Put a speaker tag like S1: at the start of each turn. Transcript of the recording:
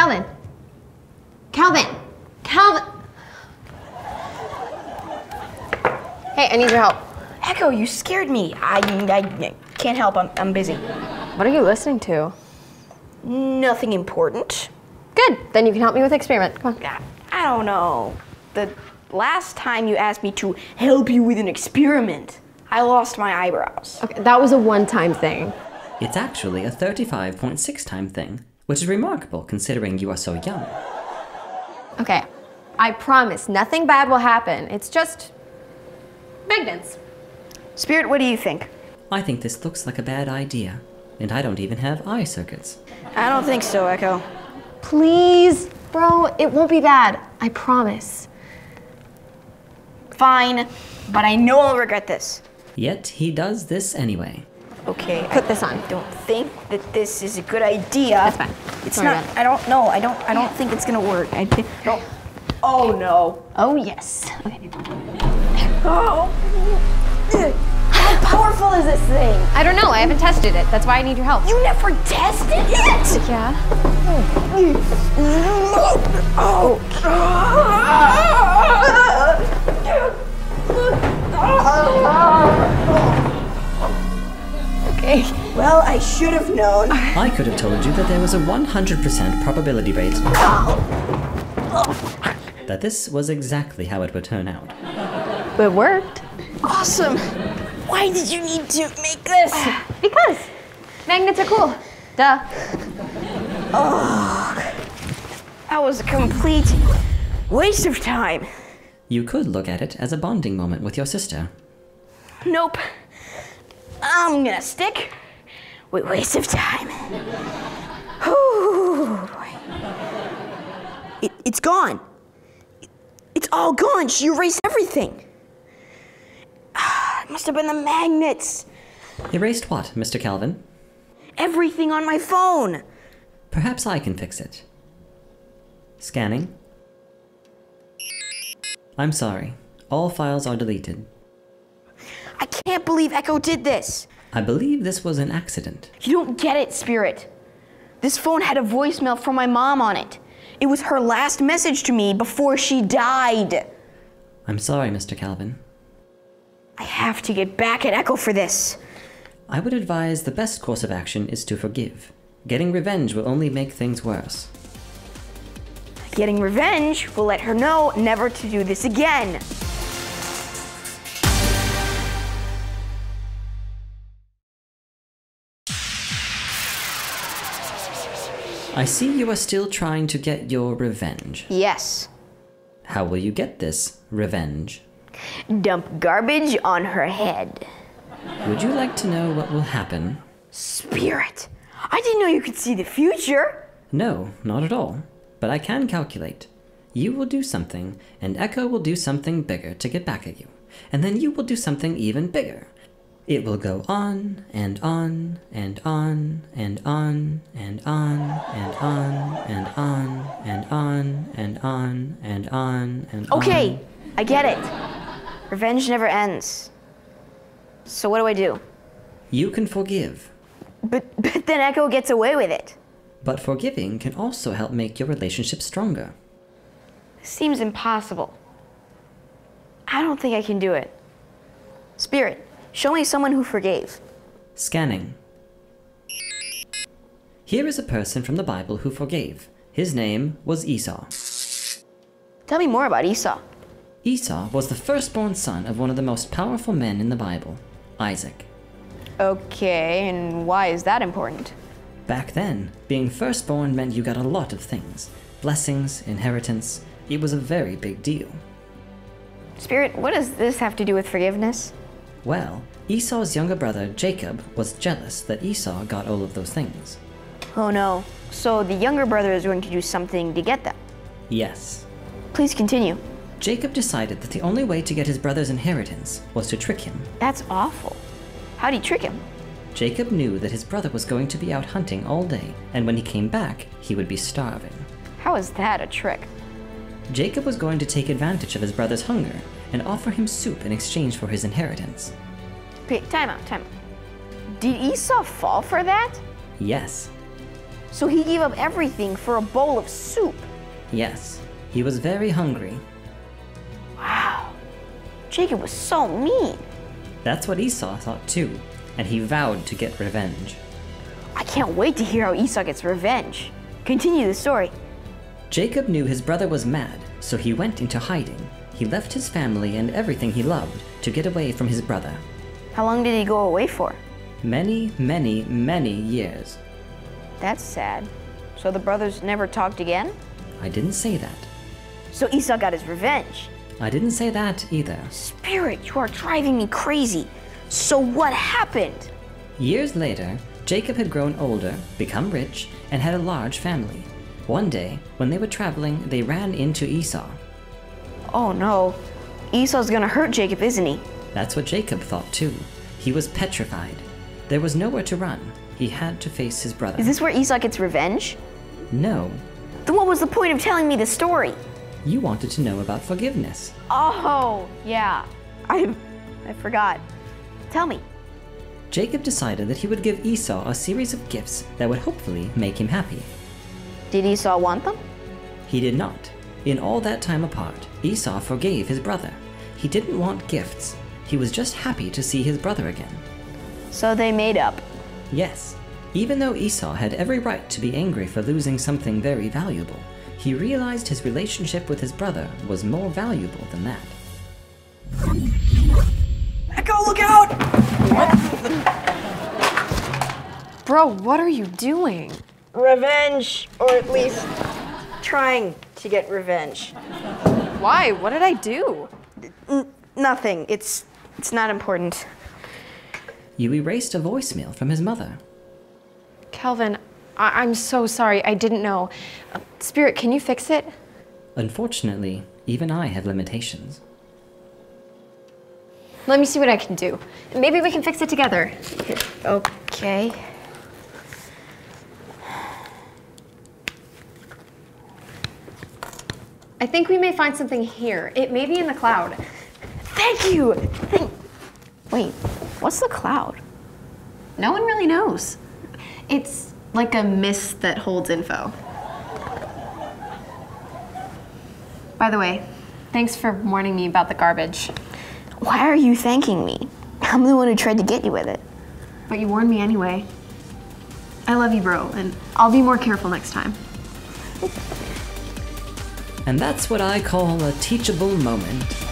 S1: Calvin. Calvin. Calvin. Hey, I need your help.
S2: Echo, you scared me. I, I can't help. I'm, I'm busy.
S1: What are you listening to?
S2: Nothing important.
S1: Good. Then you can help me with the experiment. Come on.
S2: I, I don't know. The last time you asked me to help you with an experiment, I lost my eyebrows.
S1: Okay, that was a one-time thing.
S3: It's actually a 35.6 time thing, which is remarkable considering you are so young.
S1: Okay. I promise nothing bad will happen. It's just magnets.
S2: Spirit, what do you think?
S3: I think this looks like a bad idea, and I don't even have eye circuits.
S2: I don't think so, Echo.
S1: Please, bro, it won't be bad. I promise.
S2: Fine, but I know I'll regret this.
S3: Yet he does this anyway.
S2: Okay,
S1: Put this on.
S2: Don't think that this is a good idea.
S1: That's fine.
S2: It's
S1: worry
S2: not.
S1: it.
S2: I don't know. I don't. I don't think it's gonna work. I think. Oh, oh no.
S1: Oh, yes. Okay.
S2: Oh. How powerful is this thing?
S1: I don't know. I haven't tested it. That's why I need your help.
S2: You never tested it.
S1: Yeah.
S2: Oh, okay. Well, I should have known.
S3: I could have told you that there was a 100% probability rate that this was exactly how it would turn out.
S1: It worked.
S2: Awesome. Why did you need to make this?
S1: Because magnets are cool. Duh.
S2: That was a complete waste of time.
S3: You could look at it as a bonding moment with your sister.
S2: Nope. I'm gonna stick with waste of time. It, it's gone. It's all gone. She erased everything. Ah, It must have been the magnets.
S3: Erased what, Mr. Calvin?
S2: Everything on my phone.
S3: Perhaps I can fix it. Scanning. I'm sorry. All files are deleted.
S2: I can't believe Echo did this.
S3: I believe this was an accident.
S2: You don't get it, Spirit. This phone had a voicemail from my mom on it. It was her last message to me before she died.
S3: I'm sorry, Mr. Calvin.
S2: I have to get back at Echo for this.
S3: I would advise the best course of action is to forgive. Getting revenge will only make things worse.
S2: Getting revenge will let her know never to do this again.
S3: I see you are still trying to get your revenge.
S2: Yes.
S3: How will you get this revenge?
S2: Dump garbage on her head.
S3: Would you like to know what will happen?
S2: Spirit, I didn't know you could see the future.
S3: No, not at all. But I can calculate. You will do something, and Echo will do something bigger to get back at you. And then you will do something even bigger. It will go on and on and on and on and on and on and on and on and on and on and on.
S2: Okay, I get it. Revenge never ends. So what do I do?
S3: You can forgive,
S2: But, but then Echo gets away with it.
S3: but forgiving can also help make your relationship stronger.
S2: Seems impossible. I don't think I can do it. Spirit, show me someone who forgave.
S3: Scanning. Here is a person from the Bible who forgave. His name was Esau.
S2: Tell me more about Esau.
S3: Esau was the firstborn son of one of the most powerful men in the Bible, Isaac.
S2: Okay, and why is that important?
S3: Back then, being firstborn meant you got a lot of things blessings, inheritance. It was a very big deal.
S2: Spirit, what does this have to do with forgiveness?
S3: Well, Esau's younger brother, Jacob, was jealous that Esau got all of those things.
S2: Oh no. So the younger brother is going to do something to get them.
S3: Yes.
S2: Please continue.
S3: Jacob decided that the only way to get his brother's inheritance was to trick him.
S2: That's awful. How'd he trick him?
S3: Jacob knew that his brother was going to be out hunting all day, and when he came back, he would be starving.
S2: How is that a trick?
S3: Jacob was going to take advantage of his brother's hunger and offer him soup in exchange for his inheritance.
S2: Okay, time out, time out. Did Esau fall for that?
S3: Yes.
S2: So he gave up everything for a bowl of soup.
S3: Yes, he was very hungry.
S2: Wow. Jacob was so mean.
S3: That's what Esau thought too, and he vowed to get revenge.
S2: I can't wait to hear how Esau gets revenge. Continue the story.
S3: Jacob knew his brother was mad, so he went into hiding. He left his family and everything he loved to get away from his brother.
S2: How long did he go away for?
S3: Many, many, many years.
S2: That's sad. So the brothers never talked again?
S3: I didn't say that.
S2: So Esau got his revenge.
S3: I didn't say that either.
S2: Spirit, you are driving me crazy. So what happened?
S3: Years later, Jacob had grown older, become rich, and had a large family. One day, when they were traveling, they ran into Esau.
S2: Oh no. Esau's gonna hurt Jacob, isn't he?
S3: That's what Jacob thought too. He was petrified. There was nowhere to run. He had to face his brother.
S2: Is this where Esau gets revenge?
S3: No,
S2: Then what was the point of telling me the story?
S3: you wanted to know about forgiveness.
S2: Oh, yeah. I I forgot. Tell me.
S3: Jacob decided that he would give Esau a series of gifts that would hopefully make him happy.
S2: Did Esau want them?
S3: He did not. In all that time apart, Esau forgave his brother. He didn't want gifts. He was just happy to see his brother again.
S2: So they made up.
S3: Yes, even though Esau had every right to be angry for losing something very valuable, he realized his relationship with his brother was more valuable than that.
S2: Echo, look out! What?
S1: Bro, what are you doing?
S2: Revenge, or at least trying to get revenge.
S1: Why? What did I do?
S2: Nothing. It's it's not important.
S3: You erased a voicemail from his mother.
S1: Calvin, I- I'm so sorry. I didn't know. Uh, Spirit, can you fix it?
S3: Unfortunately, even I have limitations.
S1: Let me see what I can do. Maybe we can fix it together.
S2: Okay.
S1: I think we may find something here. It may be in the cloud.
S2: Thank you. Thank. Wait, what's the cloud?
S1: No one really knows. It's like a mist that holds info. By the way, thanks for warning me about the garbage.
S2: Why are you thanking me? I'm the one who tried to get you with it.
S1: But you warned me anyway. I love you, bro, and I'll be more careful next time.
S3: And that's what I call a teachable moment.